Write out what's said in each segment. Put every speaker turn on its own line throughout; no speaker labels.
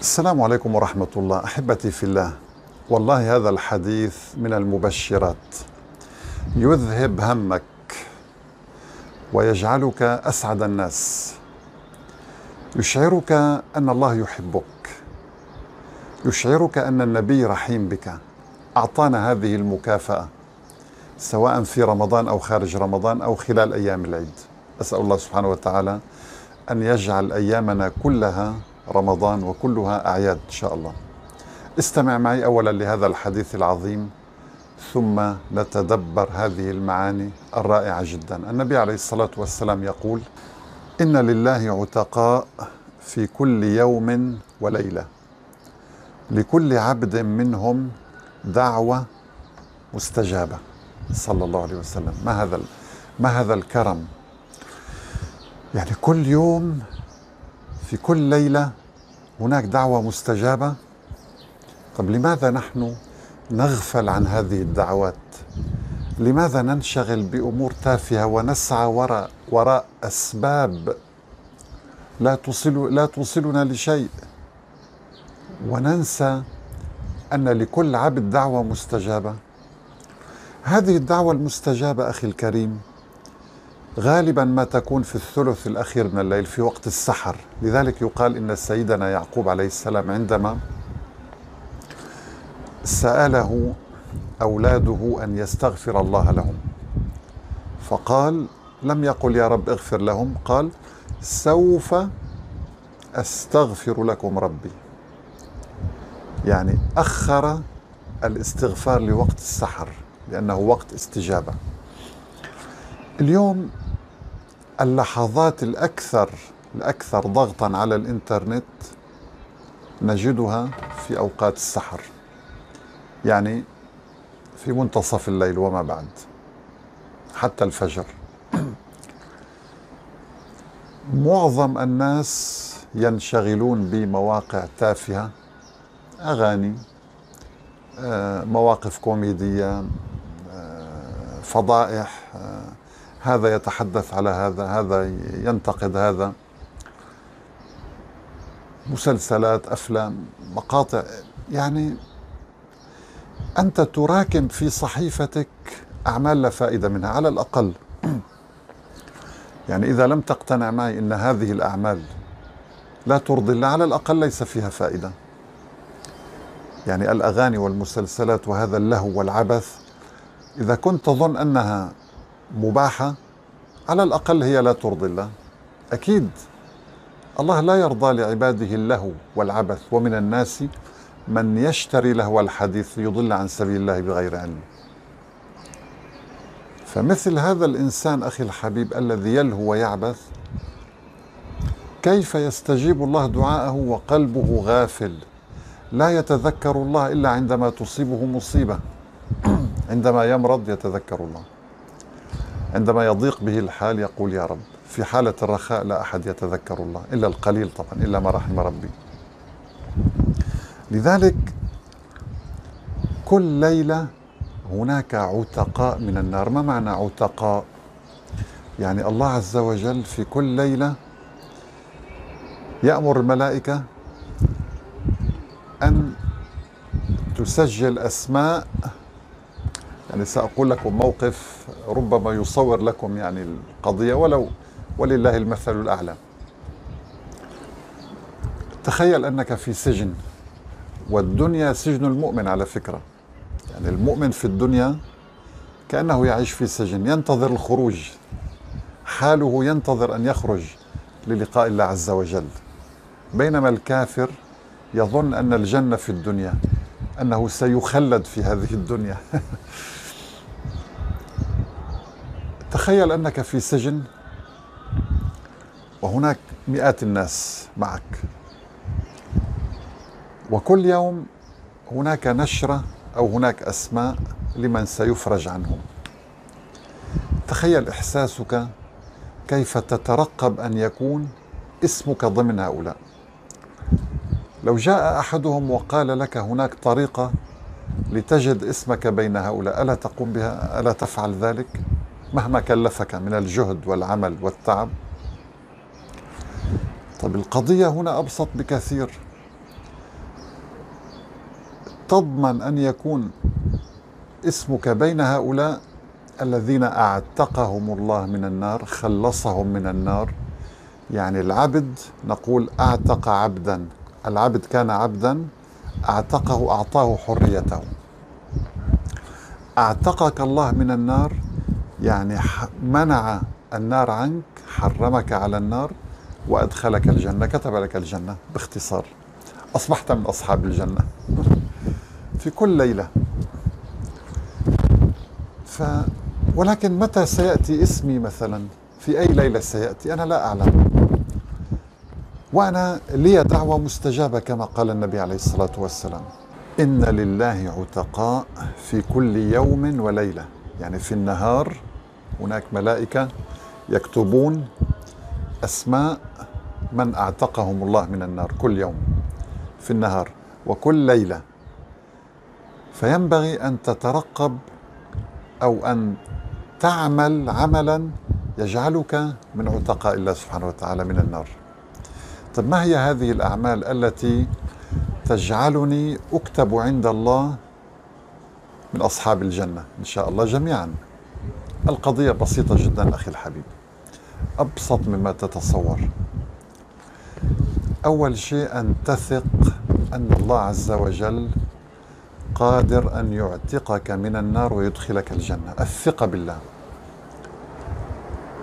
السلام عليكم ورحمة الله. أحبتي في الله والله هذا الحديث من المبشرات. يذهب همك ويجعلك أسعد الناس. يشعرك أن الله يحبك. يشعرك أن النبي رحيم بك. أعطانا هذه المكافأة سواء في رمضان أو خارج رمضان أو خلال أيام العيد. أسأل الله سبحانه وتعالى أن يجعل أيامنا كلها رمضان وكلها أعياد إن شاء الله. استمع معي أولا لهذا الحديث العظيم ثم نتدبر هذه المعاني الرائعة جدا. النبي عليه الصلاة والسلام يقول إن لله عتقاء في كل يوم وليلة. لكل عبد منهم دعوة مستجابة. صلى الله عليه وسلم. ما هذا ما هذا الكرم؟ يعني كل يوم في كل ليلة هناك دعوة مستجابة؟ طب لماذا نحن نغفل عن هذه الدعوات؟ لماذا ننشغل بأمور تافهة ونسعى وراء وراء أسباب لا توصل لا توصلنا لشيء؟ وننسى أن لكل عبد دعوة مستجابة. هذه الدعوة المستجابة أخي الكريم غالبا ما تكون في الثلث الأخير من الليل في وقت السحر. لذلك يقال إن سيدنا يعقوب عليه السلام عندما سأله أولاده أن يستغفر الله لهم فقال لم يقل يا رب اغفر لهم قال سوف أستغفر لكم ربي. يعني أخر الاستغفار لوقت السحر لأنه وقت استجابة. اليوم اللحظات الأكثر الأكثر ضغطا على الإنترنت نجدها في أوقات السحر. يعني في منتصف الليل وما بعد حتى الفجر. معظم الناس ينشغلون بمواقع تافهة أغاني آه، مواقف كوميدية آه، فضائح آه، هذا يتحدث على هذا هذا ينتقد هذا. مسلسلات أفلام مقاطع يعني أنت تراكم في صحيفتك أعمال لا فائدة منها على الأقل. يعني إذا لم تقتنع معي إن هذه الأعمال لا ترضي الله على الأقل ليس فيها فائدة. يعني الأغاني والمسلسلات وهذا اللهو والعبث إذا كنت تظن أنها مباحة على الأقل هي لا ترضي الله. أكيد الله لا يرضى لعباده اللهو والعبث ومن الناس من يشتري لهو الحديث يضل عن سبيل الله بغير علم. فمثل هذا الإنسان أخي الحبيب الذي يلهو ويعبث كيف يستجيب الله دعاءه وقلبه غافل؟ لا يتذكر الله إلا عندما تصيبه مصيبة. عندما يمرض يتذكر الله. عندما يضيق به الحال يقول يا رب في حالة الرخاء لا أحد يتذكر الله إلا القليل طبعا إلا ما رحم ربي. لذلك كل ليلة هناك عتقاء من النار. ما معنى عتقاء؟ يعني الله عز وجل في كل ليلة يأمر الملائكة أن تسجل أسماء يعني سأقول لكم موقف ربما يصور لكم يعني القضية ولو ولله المثل الأعلى. تخيل أنك في سجن والدنيا سجن المؤمن على فكرة. يعني المؤمن في الدنيا كأنه يعيش في سجن ينتظر الخروج. حاله ينتظر أن يخرج للقاء الله عز وجل. بينما الكافر يظن أن الجنة في الدنيا أنه سيخلد في هذه الدنيا. تخيل أنك في سجن وهناك مئات الناس معك. وكل يوم هناك نشرة أو هناك أسماء لمن سيفرج عنهم. تخيل إحساسك كيف تترقب أن يكون اسمك ضمن هؤلاء. لو جاء أحدهم وقال لك هناك طريقة لتجد اسمك بين هؤلاء ألا تقوم بها ألا تفعل ذلك؟ مهما كلفك من الجهد والعمل والتعب. طب القضية هنا أبسط بكثير. تضمن أن يكون اسمك بين هؤلاء الذين أعتقهم الله من النار خلصهم من النار. يعني العبد نقول أعتق عبدا. العبد كان عبدا أعتقه أعطاه حريته. أعتقك الله من النار يعني منع النار عنك حرمك على النار وأدخلك الجنة كتب لك الجنة باختصار. أصبحت من أصحاب الجنة في كل ليلة. ف ولكن متى سيأتي اسمي مثلا؟ في أي ليلة سيأتي؟ أنا لا أعلم. وأنا لي دعوة مستجابة كما قال النبي عليه الصلاة والسلام. إن لله عتقاء في كل يوم وليلة. يعني في النهار هناك ملائكة يكتبون أسماء من أعتقهم الله من النار كل يوم في النهار وكل ليلة. فينبغي أن تترقب أو أن تعمل عملا يجعلك من عتقاء الله سبحانه وتعالى من النار. طيب ما هي هذه الأعمال التي تجعلني أكتب عند الله من أصحاب الجنة؟ إن شاء الله جميعا. القضية بسيطة جدا أخي الحبيب. أبسط مما تتصور. أول شيء أن تثق أن الله عز وجل قادر أن يعتقك من النار ويدخلك الجنة. الثقة بالله.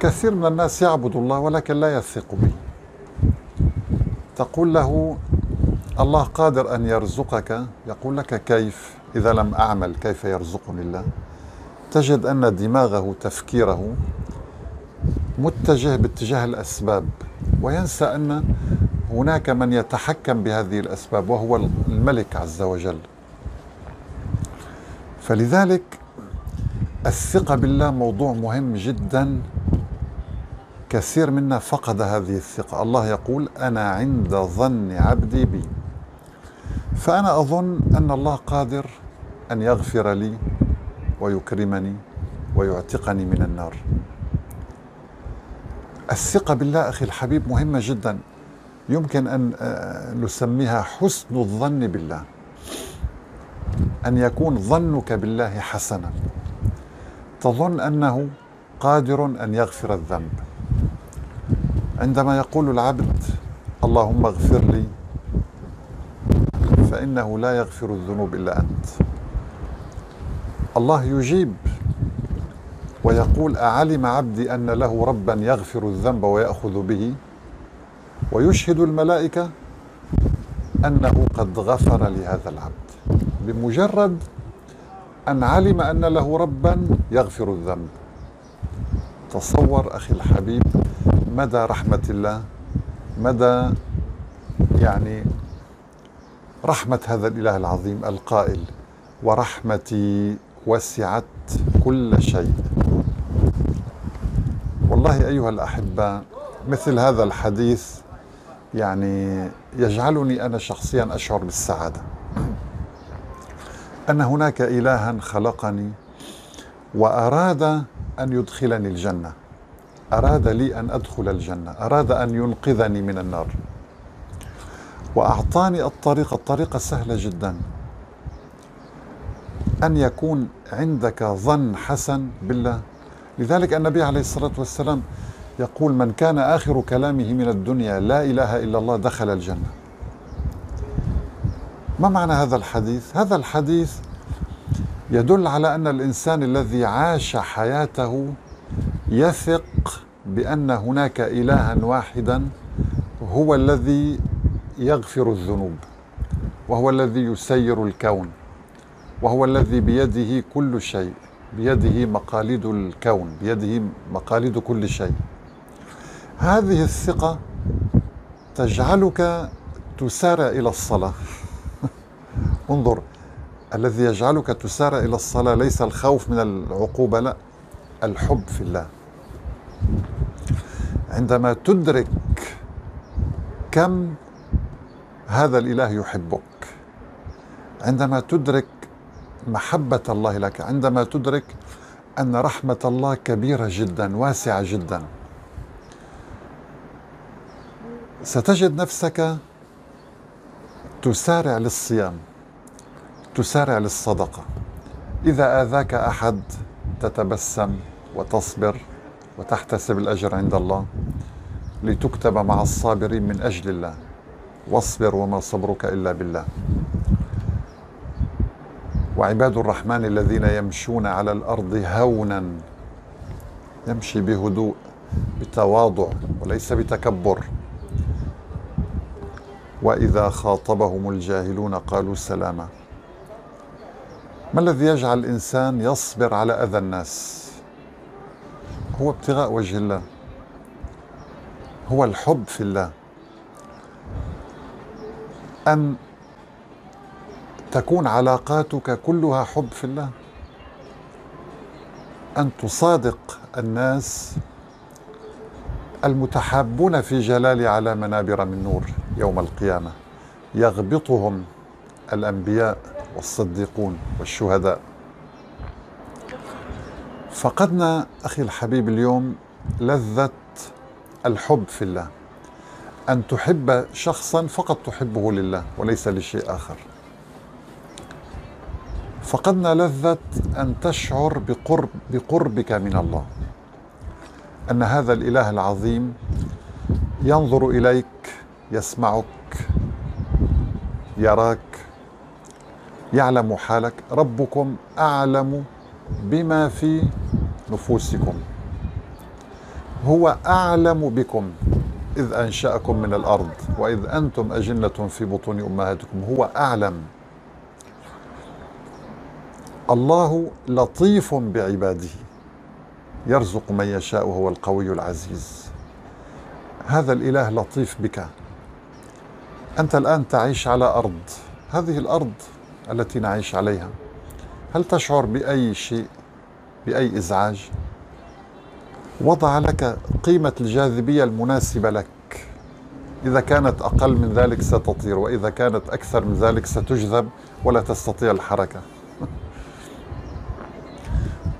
كثير من الناس يعبد الله ولكن لا يثق به. تقول له الله قادر أن يرزقك؟ يقول لك كيف؟ إذا لم أعمل كيف يرزقني الله؟ تجد أن دماغه تفكيره متجه باتجاه الأسباب وينسى أن هناك من يتحكم بهذه الأسباب وهو الملك عز وجل. فلذلك الثقة بالله موضوع مهم جدا. كثير منا فقد هذه الثقة. الله يقول أنا عند ظن عبدي بي فأنا أظن أن الله قادر أن يغفر لي ويكرمني ويعتقني من النار. الثقة بالله أخي الحبيب مهمة جدا. يمكن أن آه، نسميها حسن الظن بالله. أن يكون ظنك بالله حسنا. تظن أنه قادر أن يغفر الذنب. عندما يقول العبد اللهم اغفر لي فإنه لا يغفر الذنوب إلا أنت. الله يجيب ويقول أعلم عبدي أن له ربا يغفر الذنب ويأخذ به ويشهد الملائكة أنه قد غفر لهذا العبد. بمجرد أن علم أن له ربا يغفر الذنب. تصور أخي الحبيب مدى رحمة الله مدى يعني رحمة هذا الإله العظيم القائل ورحمتي وسعت كل شيء. والله أيها الاحباء مثل هذا الحديث يعني يجعلني أنا شخصيا أشعر بالسعادة. أن هناك الها خلقني وأراد أن يدخلني الجنة. أراد لي أن أدخل الجنة. أراد أن ينقذني من النار. وأعطاني الطريقة الطريقة سهله جدا. أن يكون عندك ظن حسن بالله. لذلك النبي عليه الصلاة والسلام يقول من كان آخر كلامه من الدنيا لا إله إلا الله دخل الجنة. ما معنى هذا الحديث؟ هذا الحديث يدل على أن الإنسان الذي عاش حياته يثق بأن هناك إلها واحدا هو الذي يغفر الذنوب وهو الذي يسير الكون. وهو الذي بيده كل شيء بيده مقاليد الكون بيده مقاليد كل شيء. هذه الثقة تجعلك تسارع إلى الصلاة. انظر الذي يجعلك تسارع إلى الصلاة ليس الخوف من العقوبة لا الحب في الله. عندما تدرك كم هذا الإله يحبك عندما تدرك محبة الله لك عندما تدرك أن رحمة الله كبيرة جدا واسعة جدا. ستجد نفسك تسارع للصيام تسارع للصدقة. إذا آذاك أحد تتبسم وتصبر وتحتسب الأجر عند الله لتكتب مع الصابرين من أجل الله. واصبر وما صبرك إلا بالله. وعباد الرحمن الذين يمشون على الأرض هونا يمشي بهدوء بتواضع وليس بتكبر. وإذا خاطبهم الجاهلون قالوا سلاما. ما الذي يجعل الإنسان يصبر على أذى الناس؟ هو ابتغاء وجه الله. هو الحب في الله. أن تكون علاقاتك كلها حب في الله. أن تصادق الناس المتحابون في جلال على منابر من نور يوم القيامة. يغبطهم الأنبياء والصديقون والشهداء. فقدنا أخي الحبيب اليوم لذة الحب في الله. أن تحب شخصا فقط تحبه لله وليس لشيء آخر. فقدنا لذه أن تشعر بقرب بقربك من الله. أن هذا الإله العظيم ينظر إليك يسمعك يراك يعلم حالك. ربكم أعلم بما في نفوسكم. هو أعلم بكم إذ أنشأكم من الأرض وإذ أنتم أجنة في بطون أمهاتكم. هو أعلم. الله لطيف بعباده يرزق من يشاء وهو القوي العزيز. هذا الإله لطيف بك. أنت الآن تعيش على أرض. هذه الأرض التي نعيش عليها هل تشعر بأي شيء بأي إزعاج؟ وضع لك قيمة الجاذبية المناسبة لك. إذا كانت أقل من ذلك ستطير وإذا كانت أكثر من ذلك ستجذب ولا تستطيع الحركة.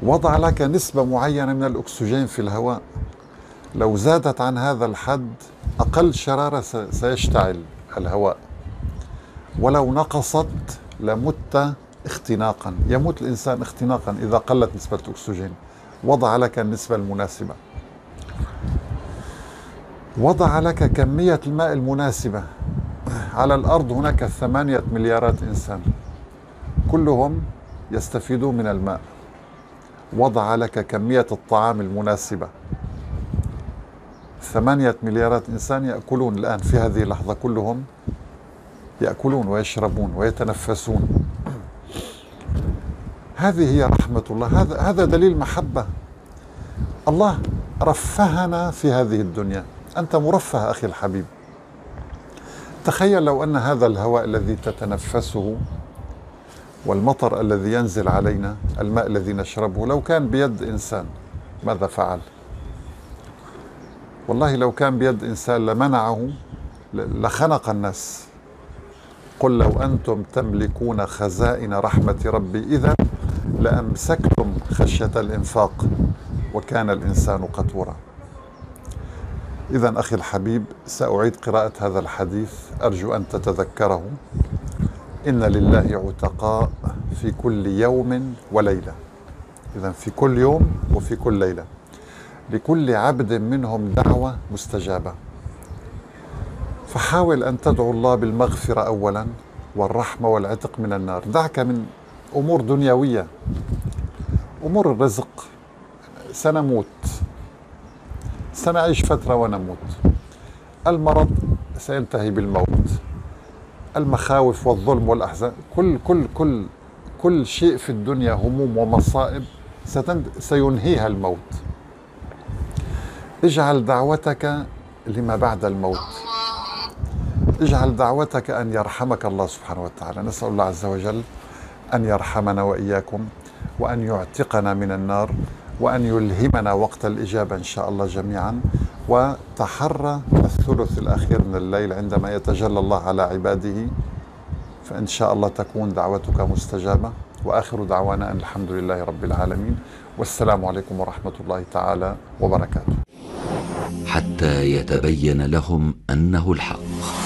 وضع لك نسبة معينة من الأكسجين في الهواء. لو زادت عن هذا الحد أقل شرارة سيشتعل الهواء. ولو نقصت لمت اختناقا. يموت الإنسان اختناقا إذا قلت نسبة الأكسجين. وضع لك النسبة المناسبة. وضع لك كمية الماء المناسبة. على الأرض هناك ثمانية مليارات إنسان. كلهم يستفيدون من الماء. وضع لك كمية الطعام المناسبة. ثمانية مليارات إنسان يأكلون الآن في هذه اللحظة كلهم يأكلون ويشربون ويتنفسون. هذه هي رحمة الله. هذا هذا دليل محبة. الله رفهنا في هذه الدنيا. أنت مرفه أخي الحبيب. تخيل لو أن هذا الهواء الذي تتنفسه والمطر الذي ينزل علينا الماء الذي نشربه لو كان بيد إنسان ماذا فعل؟ والله لو كان بيد إنسان لمنعه لخنق الناس. قل لو أنتم تملكون خزائن رحمة ربي إذا لأمسكتم خشية الإنفاق وكان الإنسان قتورا. إذا أخي الحبيب سأعيد قراءة هذا الحديث أرجو أن تتذكره. إن لله عتقاء في كل يوم وليلة. إذا في كل يوم وفي كل ليلة. لكل عبد منهم دعوة مستجابة. فحاول أن تدعو الله بالمغفرة أولا والرحمة والعتق من النار. دعك من أمور دنيوية. أمور الرزق. سنموت. سنعيش فترة ونموت. المرض سينتهي بالموت. المخاوف والظلم والأحزان. كل كل كل كل شيء في الدنيا هموم ومصائب سينهيها الموت. اجعل دعوتك لما بعد الموت. اجعل دعوتك أن يرحمك الله سبحانه وتعالى. نسأل الله عز وجل أن يرحمنا وإياكم وأن يعتقنا من النار. وأن يلهمنا وقت الإجابة إن شاء الله جميعا. وتحرى الثلث الأخير من الليل عندما يتجلى الله على عباده. فإن شاء الله تكون دعوتك مستجابة. وآخر دعوانا أن الحمد لله رب العالمين. والسلام عليكم ورحمة الله تعالى وبركاته.
حتى يتبين لهم أنه الحق.